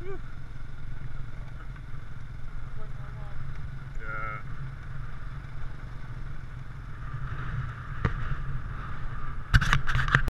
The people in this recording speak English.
Whew.